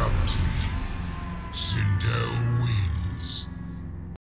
fatality. Sin